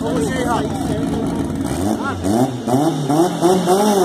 同时啊。嗯